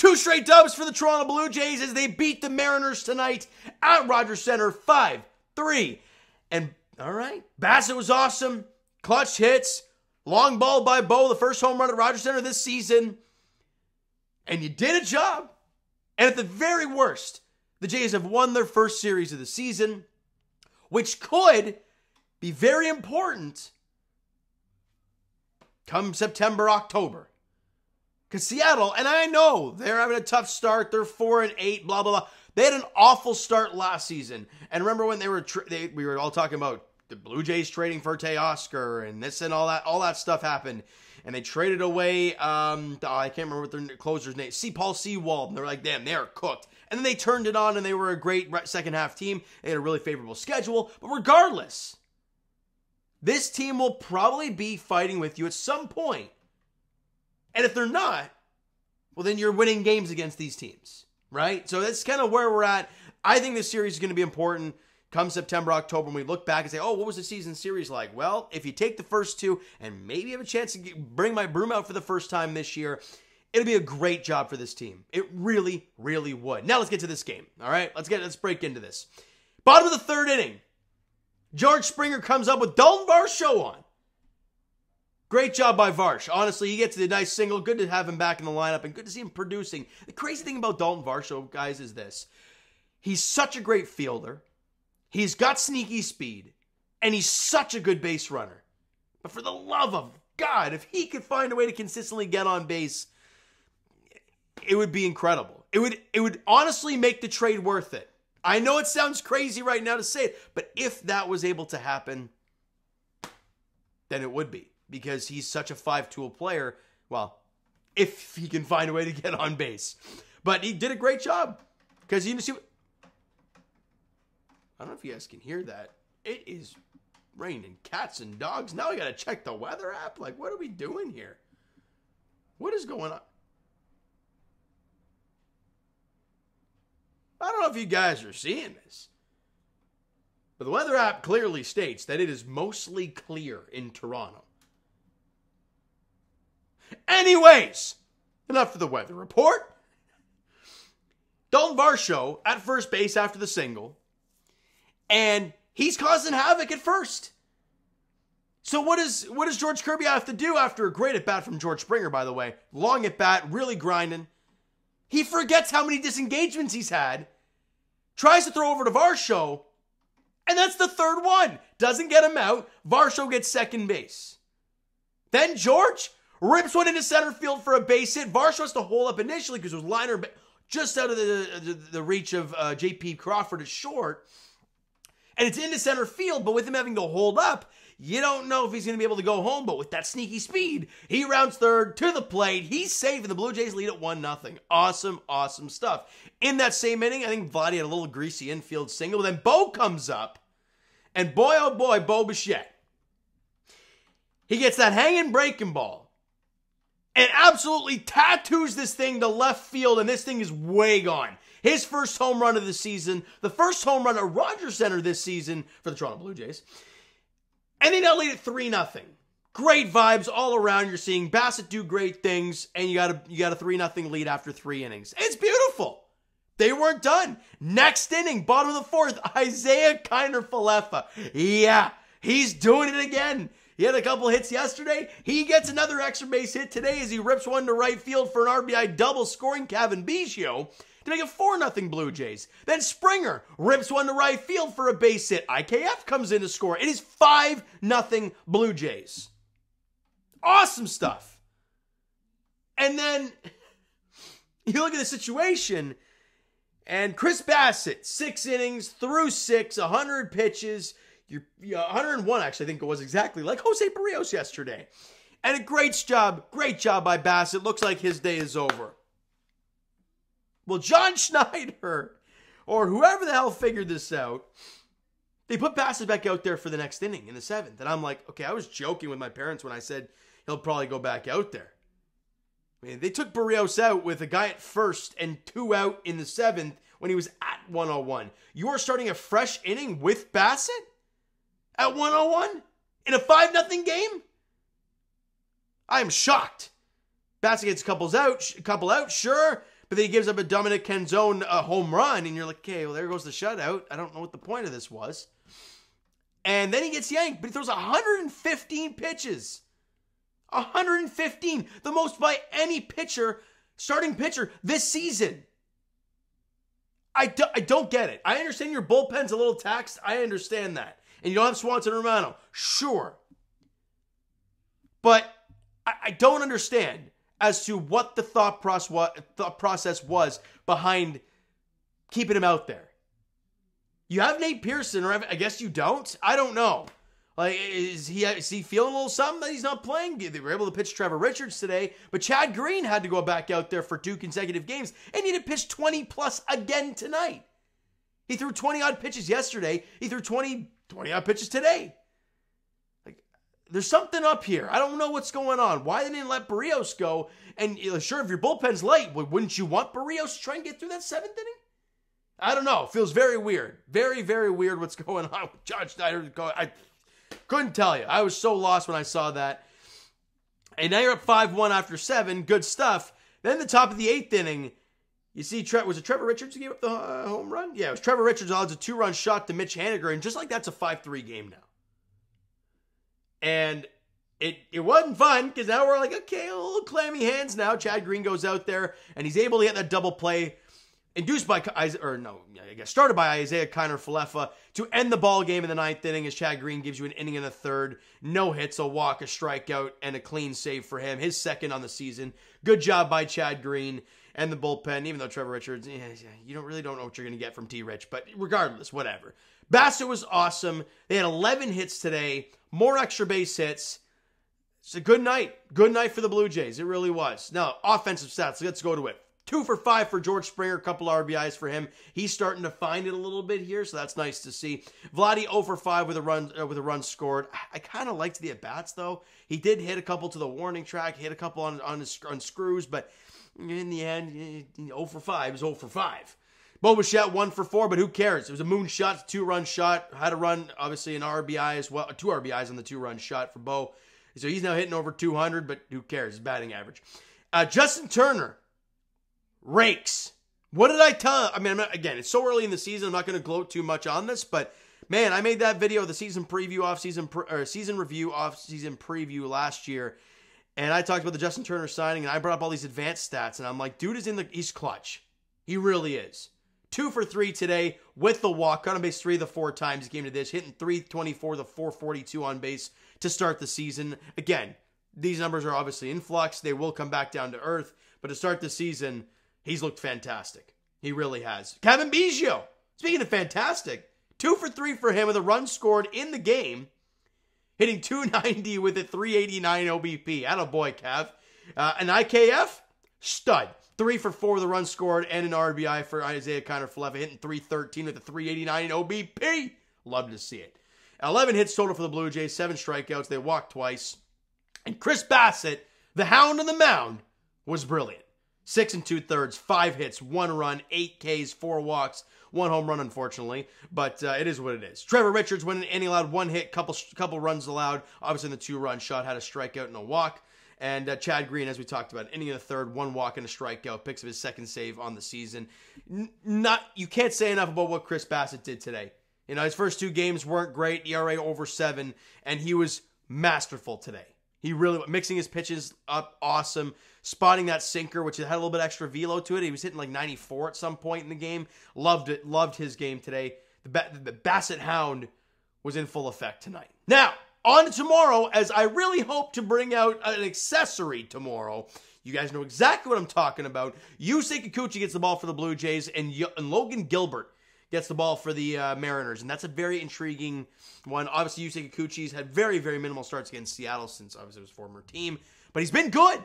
Two straight dubs for the Toronto Blue Jays as they beat the Mariners tonight at Rogers Center 5 3. And all right, Bassitt was awesome. Clutch hits, long ball by Bo, the first home run at Rogers Center this season. And you did a job. And at the very worst, the Jays have won their first series of the season, which could be very important come September, October. Because Seattle, and I know they're having a tough start. They're four and eight, blah blah blah. They had an awful start last season. And remember when they were tra- they, we were all talking about the Blue Jays trading for Teoscar and this and all that. All that stuff happened, and they traded away. Um, oh, I can't remember what their closer's name. See Paul Sewald. And they're like, damn, they are cooked. And then they turned it on, and they were a great second half team. They had a really favorable schedule. But regardless, this team will probably be fighting with you at some point. And if they're not, well, then you're winning games against these teams, right? So that's kind of where we're at. I think this series is going to be important come September, October, when we look back and say, oh, what was the season series like? Well, if you take the first two and maybe have a chance to get, bring my broom out for the first time this year, it'll be a great job for this team. It really, really would. Now let's get to this game. All right, let's get let's break into this. Bottom of the third inning. George Springer comes up with Dalton Varsho on. Great job by Varsh. Honestly, he gets the nice single. Good to have him back in the lineup and good to see him producing. The crazy thing about Dalton Varsho, guys, is this. He's such a great fielder. He's got sneaky speed, and he's such a good base runner. But for the love of God, if he could find a way to consistently get on base, it would be incredible. It would it would honestly make the trade worth it. I know it sounds crazy right now to say it, but if that was able to happen, then it would be because he's such a five-tool player. Well, if he can find a way to get on base, but he did a great job because you see. I don't know if you guys can hear that. It is raining cats and dogs. Now I gotta check the weather app. Like, what are we doing here? What is going on? I don't know if you guys are seeing this, but the weather app clearly states that it is mostly clear in Toronto. Anyways, enough for the weather report. Dalton Varsho at first base after the single, and he's causing havoc at first. So what does what does George Kirby have to do after a great at bat from George Springer, by the way? Long at bat, really grinding. He forgets how many disengagements he's had, tries to throw over to Varsho, and that's the third one. Doesn't get him out. Varsho gets second base. Then George rips one into center field for a base hit. Varsho has to hold up initially because it was liner just out of the, the, the reach of uh, J.P. Crawford is short. And it's into center field, but with him having to hold up, you don't know if he's going to be able to go home, but with that sneaky speed, he rounds third to the plate. He's safe, and the Blue Jays lead at 1 0. Awesome, awesome stuff. In that same inning, I think Vladdy had a little greasy infield single. Then Bo comes up, and boy, oh boy, Bo Bichette. He gets that hanging breaking ball and absolutely tattoos this thing to left field, and this thing is way gone. His first home run of the season, the first home run at Rogers Center this season for the Toronto Blue Jays. And they now lead at 3 0. Great vibes all around. You're seeing Bassitt do great things, and you got a you got a 3 0 lead after three innings. It's beautiful. They weren't done. Next inning, bottom of the fourth, Isaiah Kiner Falefa. Yeah, he's doing it again. He had a couple hits yesterday. He gets another extra base hit today as he rips one to right field for an RBI double, scoring Cavan Biggio to make it 4 0 Blue Jays. Then Springer rips one to right field for a base hit. IKF comes in to score. It is 5 0 Blue Jays. Awesome stuff. And then you look at the situation, and Chris Bassitt, six innings through six, 100 pitches. You're, 101, actually, I think it was exactly like Jose Berrios yesterday. And a great job, great job by Bass. It Looks like his day is over. Well, John Schneider or whoever the hell figured this out, they put Bassitt back out there for the next inning in the seventh. And I'm like, okay, I was joking with my parents when I said he'll probably go back out there. I mean, they took Berrios out with a guy at first and two out in the seventh when he was at 101. You are starting a fresh inning with Bassitt at 101 in a 5 0 game? I am shocked. Bassitt gets couples out, couple out, sure. but then he gives up a Dominic Canzone a home run, and you're like, okay, well, there goes the shutout. I don't know what the point of this was. And then he gets yanked, but he throws 115 pitches. 115, the most by any pitcher, starting pitcher this season. I, do, I don't get it. I understand your bullpen's a little taxed. I understand that. And you don't have Swanson Romano. Sure. But I, I don't understand as to what the thought process, was behind keeping him out there. You have Nate Pearson, or I guess you don't. I don't know. Like, is he is he feeling a little something that he's not playing? They were able to pitch Trevor Richards today, but Chad Green had to go back out there for two consecutive games, and he had to pitch 20 plus again tonight. He threw 20 odd pitches yesterday. He threw 20, 20 odd pitches today. Like, there's something up here. I don't know what's going on. Why they didn't let Berrios go? And sure, if your bullpen's late, wouldn't you want Berrios to try and get through that seventh inning? I don't know. It feels very weird. Very, very weird what's going on with John. I, couldn't tell you. I was so lost when I saw that. And now you're up 5 1 after seven. Good stuff. Then the top of the eighth inning, you see, Tre- was it Trevor Richards who gave up the uh, home run? Yeah, it was Trevor Richards odds a two run shot to Mitch Haniger. And just like that's a 5 3 game now. And it it wasn't fun because now we're like, okay, a little clammy hands now. Chad Green goes out there and he's able to get that double play induced by or no, I guess started by Isaiah Kiner Falefa to end the ball game in the ninth inning as Chad Green gives you an inning in the third, no hits, a walk, a strikeout, and a clean save for him, his second on the season. Good job by Chad Green and the bullpen. Even though Trevor Richards, yeah, you don't really don't know what you're going to get from T. Rich, but regardless, whatever. Bassitt was awesome. They had 11 hits today, more extra base hits. It's a good night. Good night for the Blue Jays. It really was. Now, offensive stats. Let's go to it. Two for five for George Springer, a couple RBIs for him. He's starting to find it a little bit here, so that's nice to see. Vladdy 0 for 5 with a run uh, with a run scored. I kind of liked the at bats though. He did hit a couple to the warning track, hit a couple on on, his, on screws, but in the end, 0 for 5 is 0 for 5. Bo Bichette one for four, but who cares? It was a moon shot, two run shot. Had to run obviously an RBI as well, two RBIs on the two run shot for Bo. So he's now hitting over 200, but who cares? His batting average. Uh, Justin Turner rakes. What did I tell? I mean, not, again, it's so early in the season. I'm not going to gloat too much on this, but man, I made that video, the season preview, off season pre- or season review, off season preview last year, and I talked about the Justin Turner signing, and I brought up all these advanced stats, and I'm like, dude is in the he's clutch. He really is. Two for three today with the walk, on base three of the four times he came to this, hitting 324, the 442 on base to start the season. Again, these numbers are obviously in flux. They will come back down to earth, but to start the season, He's looked fantastic. He really has. Cavan Biggio, speaking of fantastic, two for three for him with a run scored in the game, hitting 290 with a 389 OBP. At a boy. Uh, an IKF, stud. Three for four with a run scored and an RBI for Isaiah Kiner Falefa, hitting 313 with a 389 OBP. Love to see it. 11 hits total for the Blue Jays, seven strikeouts. They walked twice. And Chris Bassitt, the hound on the mound, was brilliant. Six and two thirds, five hits, one run, eight Ks, four walks, one home run, unfortunately, but uh, it is what it is. Trevor Richards went in inning allowed, one hit, couple couple runs allowed. Obviously, in the two run shot, had a strikeout and a walk. And uh, Chad Green, as we talked about, inning of the third, one walk and a strikeout, picks up his second save on the season. N- not you can't say enough about what Chris Bassitt did today. You know, his first two games weren't great, ERA over seven, and he was masterful today. He really mixing his pitches up, awesome. Spotting that sinker, which had a little bit extra velo to it. He was hitting like 94 at some point in the game. Loved it. Loved his game today. The, the Bassitt Hound was in full effect tonight. Now on to tomorrow, as I really hope to bring out an accessory tomorrow. You guys know exactly what I'm talking about. Yusei Kikuchi gets the ball for the Blue Jays, and, and Logan Gilbert gets the ball for the uh, Mariners, and that's a very intriguing one. Obviously, Yusei Kikuchi's had very, very minimal starts against Seattle since obviously his former team, but he's been good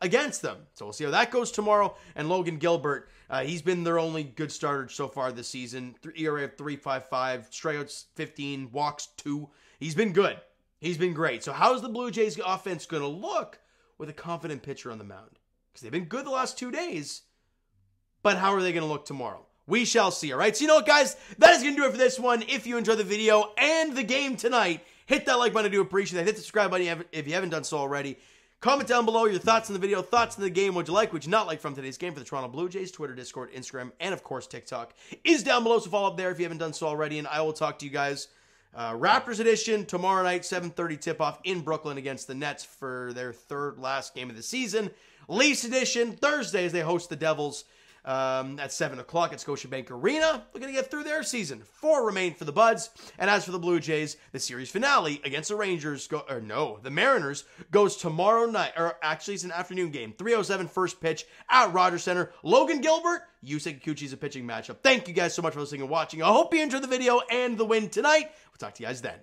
against them. So we'll see how that goes tomorrow. And Logan Gilbert, uh, he's been their only good starter so far this season. ERA of 3.55, strikeouts 15, walks 2. He's been good. He's been great. So how's the Blue Jays offense going to look with a confident pitcher on the mound? Because they've been good the last two days, but how are they going to look tomorrow? We shall see, all right? So, you know what, guys? That is going to do it for this one. If you enjoyed the video and the game tonight, hit that like button. I do appreciate that. Hit the subscribe button if you haven't done so already. Comment down below your thoughts on the video, thoughts on the game, what you like, what you not like from today's game for the Toronto Blue Jays. Twitter, Discord, Instagram, and of course TikTok is down below, so follow up there if you haven't done so already. And I will talk to you guys uh, Raptors edition tomorrow night, 7:30 tip-off in Brooklyn against the Nets for their third last game of the season. Leafs edition Thursday as they host the Devils um, at 7 o'clock at Scotiabank Arena. Looking to get through their season. Four remain for the Buds. And as for the Blue Jays, the series finale against the Rangers, go, or no, the Mariners, goes tomorrow night, or actually it's an afternoon game. 307 first pitch at Rogers Center. Logan Gilbert, Yusei Kikuchi is a pitching matchup. Thank you guys so much for listening and watching. I hope you enjoyed the video and the win tonight. We'll talk to you guys then.